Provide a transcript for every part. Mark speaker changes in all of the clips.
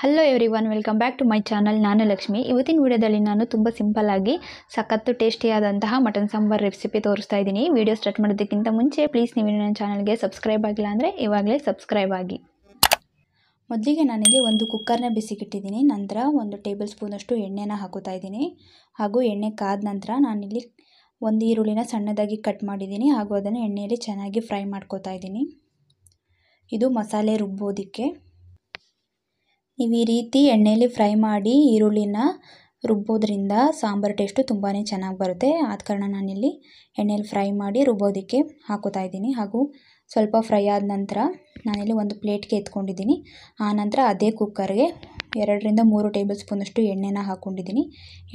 Speaker 1: Hello everyone welcome back to my channel ನಾನು ಲಕ್ಷ್ಮಿ. ಇವತ್ತಿನ ವಿಡಿಯೋದಲ್ಲಿ ನಾನು ತುಂಬ ಸಿಂಪಲ್ಲಾಗಿ ಸಖತ್ತು ಟೇಸ್ಟಿಯಾದಂತಹ ಮಟನ್ ಸಾಂಬಾರ್ ರೆಸಿಪಿ ತೋರಿಸ್ತಾ ಇದ್ದೀನಿ. ವಿಡಿಯೋ ಸ್ಟಾರ್ಟ್ ಮಾಡೋದಕ್ಕಿಂತ ಮುಂಚೆ ಪ್ಲೀಸ್ ನೀವು ನನ್ನ ಚಾನಲ್ಗೆ ಸಬ್ಸ್ಕ್ರೈಬ್ ಆಗಿಲ್ಲ ಅಂದರೆ ಇವಾಗಲೇ ಸಬ್ಸ್ಕ್ರೈಬ್ ಆಗಿ. ಮೊದಲಿಗೆ ನಾನಿಲ್ಲಿ ಒಂದು ಕುಕ್ಕರ್ನ ಬಿಸಿಗಿಟ್ಟಿದ್ದೀನಿ. ನಂತರ ಒಂದು ಟೇಬಲ್ ಸ್ಪೂನಷ್ಟು ಎಣ್ಣೆನ ಹಾಕೋತಾ ಇದ್ದೀನಿ. ಹಾಗೂ ಎಣ್ಣೆ ಕಾದ ನಂತರ ನಾನಿಲ್ಲಿ ಒಂದು ಈರುಳ್ಳಿನ ಸಣ್ಣದಾಗಿ ಕಟ್ ಮಾಡಿದ್ದೀನಿ. ಹಾಗೂ ಅದನ್ನು ಎಣ್ಣೆಯಲ್ಲಿ ಚೆನ್ನಾಗಿ ಫ್ರೈ ಮಾಡ್ಕೋತಾ ಇದ್ದೀನಿ. ಇದು ಮಸಾಲೆ ರುಬ್ಬೋದಕ್ಕೆ. ನೀವು ಈ ರೀತಿ ಎಣ್ಣೆಯಲ್ಲಿ ಫ್ರೈ ಮಾಡಿ ಈರುಳ್ಳಿನ ರುಬ್ಬೋದ್ರಿಂದ ಸಾಂಬಾರು ಟೇಸ್ಟು ತುಂಬಾ ಚೆನ್ನಾಗಿ ಬರುತ್ತೆ. ಆದ ಕಾರಣ ನಾನಿಲ್ಲಿ ಎಣ್ಣೆಯಲ್ಲಿ ಫ್ರೈ ಮಾಡಿ ರುಬ್ಬೋದಕ್ಕೆ ಹಾಕೋತಾ ಇದ್ದೀನಿ. ಹಾಗೂ ಸ್ವಲ್ಪ ಫ್ರೈ ಆದ ನಂತರ ನಾನಿಲ್ಲಿ ಒಂದು ಪ್ಲೇಟ್ಗೆ ಎತ್ಕೊಂಡಿದ್ದೀನಿ. ಆನಂತರ ಅದೇ ಕುಕ್ಕರ್ಗೆ ಎರಡರಿಂದ ಮೂರು ಟೇಬಲ್ ಸ್ಪೂನಷ್ಟು ಎಣ್ಣೆನ ಹಾಕ್ಕೊಂಡಿದ್ದೀನಿ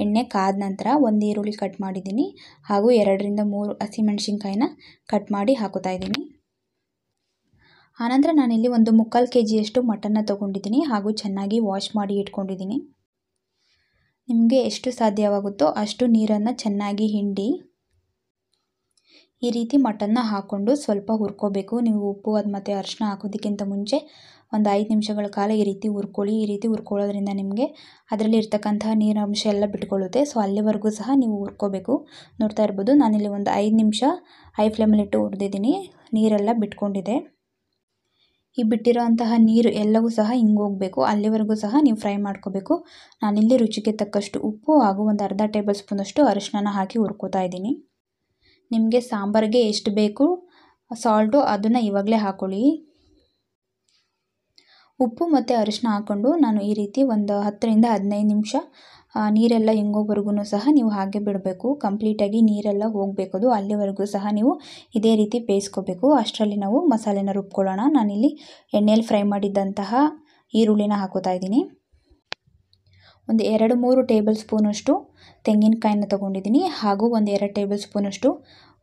Speaker 1: ಎಣ್ಣೆ ಕಾದ ನಂತರ ಒಂದು ಈರುಳ್ಳಿ ಕಟ್ ಮಾಡಿದ್ದೀನಿ. ಹಾಗೂ ಎರಡರಿಂದ ಮೂರು ಹಸಿಮೆಣ್ಸಿನ್ಕಾಯಿನ ಕಟ್ ಮಾಡಿ ಹಾಕೋತಾ ಇದ್ದೀನಿ. ಆನಂತರ ನಾನಿಲ್ಲಿ ಒಂದು ಮುಕ್ಕಾಲು ಕೆ ಜಿಯಷ್ಟು ಮಟನ್ನ ತೊಗೊಂಡಿದ್ದೀನಿ ಹಾಗೂ ಚೆನ್ನಾಗಿ ವಾಶ್ ಮಾಡಿ ಇಟ್ಕೊಂಡಿದ್ದೀನಿ. ನಿಮಗೆ ಎಷ್ಟು ಸಾಧ್ಯವಾಗುತ್ತೋ ಅಷ್ಟು ನೀರನ್ನು ಚೆನ್ನಾಗಿ ಹಿಂಡಿ. ಈ ರೀತಿ ಮಟನ್ನ ಹಾಕ್ಕೊಂಡು ಸ್ವಲ್ಪ ಹುರ್ಕೋಬೇಕು. ನೀವು ಉಪ್ಪು, ಅದು ಮತ್ತು ಅರಿಶಿನ ಹಾಕೋದಕ್ಕಿಂತ ಮುಂಚೆ ಒಂದು ಐದು ನಿಮಿಷಗಳ ಕಾಲ ಈ ರೀತಿ ಹುರ್ಕೊಳ್ಳಿ. ಈ ರೀತಿ ಹುರ್ಕೊಳ್ಳೋದ್ರಿಂದ ನಿಮಗೆ ಅದರಲ್ಲಿ ಇರ್ತಕ್ಕಂತಹ ನೀರಿನಂಶ ಎಲ್ಲ ಬಿಟ್ಕೊಳ್ಳುತ್ತೆ. ಸೊ, ಅಲ್ಲಿವರೆಗೂ ಸಹ ನೀವು ಹುರ್ಕೋಬೇಕು. ನೋಡ್ತಾ ಇರ್ಬೋದು, ನಾನಿಲ್ಲಿ ಒಂದು ಐದು ನಿಮಿಷ ಹೈ ಫ್ಲೇಮಲ್ಲಿಟ್ಟು ಹುರಿದಿದ್ದೀನಿ. ನೀರೆಲ್ಲ ಬಿಟ್ಕೊಂಡಿದೆ. ಈ ಬಿಟ್ಟಿರೋ ಅಂತಹ ನೀರು ಎಲ್ಲವೂ ಸಹ ಹಿಂಗೋಗಬೇಕು ಅಲ್ಲಿವರೆಗೂ ಸಹ ನೀವು ಫ್ರೈ ಮಾಡ್ಕೋಬೇಕು. ನಾನಿಲ್ಲಿ ರುಚಿಗೆ ತಕ್ಕಷ್ಟು ಉಪ್ಪು ಹಾಗೂ ಒಂದು ಅರ್ಧ ಟೇಬಲ್ ಸ್ಪೂನಷ್ಟು ಅರಿಶಿನ ಹಾಕಿ ಹುರ್ಕೋತಾ ಇದ್ದೀನಿ. ನಿಮಗೆ ಸಾಂಬಾರಿಗೆ ಎಷ್ಟು ಬೇಕು, ಸಾಲ್ಟು ಅದನ್ನು ಇವಾಗಲೇ ಹಾಕ್ಕೊಳ್ಳಿ ಉಪ್ಪು ಮತ್ತು ಅರಿಶಿನ ಹಾಕ್ಕೊಂಡು ನಾನು ಈ ರೀತಿ ಒಂದು ಹತ್ತರಿಂದ ಹದಿನೈದು ನಿಮಿಷ ನೀರೆಲ್ಲ ಹಿಂಗೋವರೆಗೂ ಸಹ ನೀವು ಹಾಗೆ ಬಿಡಬೇಕು. ಕಂಪ್ಲೀಟಾಗಿ ನೀರೆಲ್ಲ ಹೋಗಬೇಕು ಅದು. ಅಲ್ಲಿವರೆಗೂ ಸಹ ನೀವು ಇದೇ ರೀತಿ ಬೇಯಿಸ್ಕೋಬೇಕು. ಅಷ್ಟರಲ್ಲಿ ನಾವು ಮಸಾಲೆನ ರುಬ್ಕೊಳ್ಳೋಣ. ನಾನಿಲ್ಲಿ ಎಣ್ಣೆಯಲ್ಲಿ ಫ್ರೈ ಮಾಡಿದ್ದಂತಹ ಈರುಳ್ಳಿನ ಹಾಕೋತಾ ಇದ್ದೀನಿ. ಒಂದು ಎರಡು ಮೂರು ಟೇಬಲ್ ಸ್ಪೂನಷ್ಟು ತೆಂಗಿನಕಾಯಿನ ತೊಗೊಂಡಿದ್ದೀನಿ ಹಾಗೂ ಒಂದು ಎರಡು ಟೇಬಲ್ ಸ್ಪೂನಷ್ಟು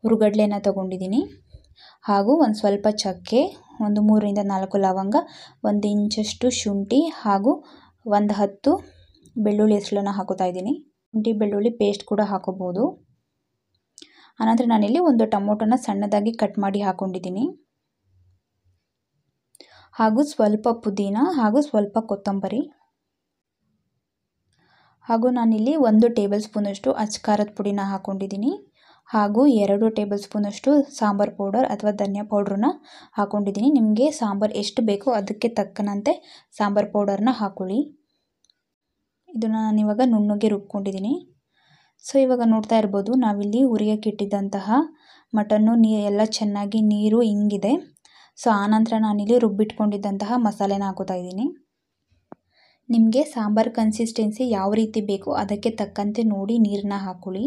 Speaker 1: ಹುರುಗಡ್ಲೆನ ತೊಗೊಂಡಿದ್ದೀನಿ ಹಾಗೂ ಒಂದು ಸ್ವಲ್ಪ ಚಕ್ಕೆ, ಒಂದು ಮೂರರಿಂದ ನಾಲ್ಕು ಲವಂಗ, ಒಂದು ಇಂಚಷ್ಟು ಶುಂಠಿ ಹಾಗೂ ಒಂದು ಹತ್ತು ಬೆಳ್ಳುಳ್ಳಿ ಹೆಸಳನ್ನು ಹಾಕೋತಾ ಇದ್ದೀನಿ. ಶುಂಠಿ ಬೆಳ್ಳುಳ್ಳಿ ಪೇಸ್ಟ್ ಕೂಡ ಹಾಕೋಬೋದು. ಆನಂತರ ನಾನಿಲ್ಲಿ ಒಂದು ಟೊಮೊಟೊನ ಸಣ್ಣದಾಗಿ ಕಟ್ ಮಾಡಿ ಹಾಕ್ಕೊಂಡಿದ್ದೀನಿ ಹಾಗೂ ಸ್ವಲ್ಪ ಪುದೀನ ಹಾಗೂ ಸ್ವಲ್ಪ ಕೊತ್ತಂಬರಿ. ಹಾಗೂ ನಾನಿಲ್ಲಿ ಒಂದು ಟೇಬಲ್ ಸ್ಪೂನಷ್ಟು ಅಚ್ಕಾರದ ಪುಡಿನ ಹಾಕ್ಕೊಂಡಿದ್ದೀನಿ ಹಾಗೂ ಎರಡು ಟೇಬಲ್ ಸ್ಪೂನಷ್ಟು ಸಾಂಬಾರು ಪೌಡರ್ ಅಥವಾ ಧನಿಯಾ ಪೌಡ್ರನ್ನ ಹಾಕ್ಕೊಂಡಿದ್ದೀನಿ ನಿಮಗೆ ಸಾಂಬಾರು ಎಷ್ಟು ಬೇಕೋ ಅದಕ್ಕೆ ತಕ್ಕನಂತೆ ಸಾಂಬಾರು ಪೌಡರ್ನ ಹಾಕ್ಕೊಳ್ಳಿ ಇದನ್ನು ನಾನು ಇವಾಗ ನುಣ್ಣಗೆ ರುಬ್ಕೊಂಡಿದ್ದೀನಿ ಸೊ ಇವಾಗ ನೋಡ್ತಾ ಇರ್ಬೋದು, ನಾವಿಲ್ಲಿ ಹುರಿಯೋಕೆ ಇಟ್ಟಿದ್ದಂತಹ ಮಟನ್ನು ನೀ, ಎಲ್ಲ ಚೆನ್ನಾಗಿ ನೀರು ಹಿಂಗಿದೆ ಸೊ ಆನಂತರ ನಾನಿಲ್ಲಿ ರುಬ್ಬಿಟ್ಕೊಂಡಿದ್ದಂತಹ ಮಸಾಲೆನ ಹಾಕೋತಾ ಇದ್ದೀನಿ. ನಿಮಗೆ ಸಾಂಬಾರು ಕನ್ಸಿಸ್ಟೆನ್ಸಿ ಯಾವ ರೀತಿ ಬೇಕೋ ಅದಕ್ಕೆ ತಕ್ಕಂತೆ ನೋಡಿ ನೀರನ್ನ ಹಾಕೊಳ್ಳಿ.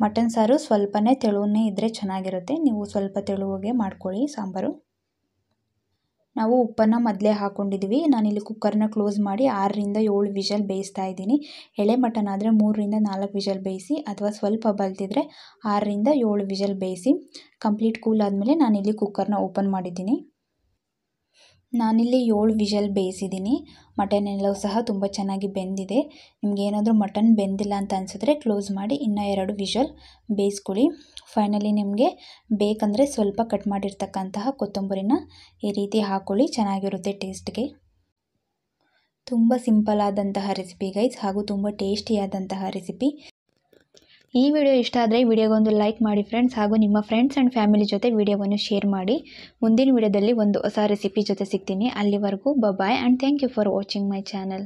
Speaker 1: ಮಟನ್ ಸಾರು ಸ್ವಲ್ಪನೇ ತೆಳುವನ್ನೇ ಇದ್ದರೆ ಚೆನ್ನಾಗಿರುತ್ತೆ. ನೀವು ಸ್ವಲ್ಪ ತೆಳುವಾಗೆ ಮಾಡ್ಕೊಳ್ಳಿ ಸಾಂಬಾರು. ನಾವು ಉಪ್ಪನ್ನು ಮೊದಲೇ ಹಾಕೊಂಡಿದ್ವಿ. ನಾನಿಲ್ಲಿ ಕುಕ್ಕರ್ನ ಕ್ಲೋಸ್ ಮಾಡಿ ಆರರಿಂದ ಏಳು ವಿಷಲ್ ಬೇಯಿಸ್ತಾ ಇದ್ದೀನಿ. ಎಳೆ ಮಟನ್ ಆದರೆ ಮೂರರಿಂದ ನಾಲ್ಕು ವಿಷಲ್ ಬೇಯಿಸಿ ಅಥವಾ ಸ್ವಲ್ಪ ಬಲ್ತಿದ್ರೆ ಆರರಿಂದ ಏಳು ವಿಷಲ್ ಬೇಯಿಸಿ ಕಂಪ್ಲೀಟ್ ಕೂಲ್ ಆದಮೇಲೆ ನಾನಿಲ್ಲಿ ಕುಕ್ಕರ್ನ ಓಪನ್ ಮಾಡಿದ್ದೀನಿ. ನಾನಿಲ್ಲಿ ಏಳು ವಿಷಲ್ ಬೇಯಿಸಿದ್ದೀನಿ. ಮಟನ್ ಎಲ್ಲವೂ ಸಹ ತುಂಬ ಚೆನ್ನಾಗಿ ಬೆಂದಿದೆ. ನಿಮ್ಗೆ ಏನಾದರೂ ಮಟನ್ ಬೆಂದಿಲ್ಲ ಅಂತ ಅನಿಸಿದ್ರೆ ಕ್ಲೋಸ್ ಮಾಡಿ ಇನ್ನೂ ಎರಡು ವಿಷಲ್ ಬೇಯಿಸ್ಕೊಳ್ಳಿ. ಫೈನಲಿ ನಿಮಗೆ ಬೇಕಂದರೆ ಸ್ವಲ್ಪ ಕಟ್ ಮಾಡಿರ್ತಕ್ಕಂತಹ ಕೊತ್ತಂಬರಿನ ಈ ರೀತಿ ಹಾಕ್ಕೊಳ್ಳಿ ಚೆನ್ನಾಗಿರುತ್ತೆ ಟೇಸ್ಟ್ಗೆ. ತುಂಬ ಸಿಂಪಲ್ ಆದಂತಹ ರೆಸಿಪಿ ಗೈಸ್, ಹಾಗೂ ತುಂಬ ಟೇಸ್ಟಿಯಾದಂತಹ ರೆಸಿಪಿ. ಈ ವಿಡಿಯೋ ಇಷ್ಟ ಆದರೆ ವಿಡಿಯೋಗೊಂದು ಲೈಕ್ ಮಾಡಿ ಫ್ರೆಂಡ್ಸ್ ಹಾಗೂ ನಿಮ್ಮ ಫ್ರೆಂಡ್ಸ್ ಆ್ಯಂಡ್ ಫ್ಯಾಮಿಲಿ ಜೊತೆ ವಿಡಿಯೋವನ್ನು ಶೇರ್ ಮಾಡಿ. ಮುಂದಿನ ವಿಡಿಯೋದಲ್ಲಿ ಒಂದು ಹೊಸ ರೆಸಿಪಿ ಜೊತೆ ಸಿಗ್ತೀನಿ. ಅಲ್ಲಿವರೆಗೂ bye and thank you for watching my channel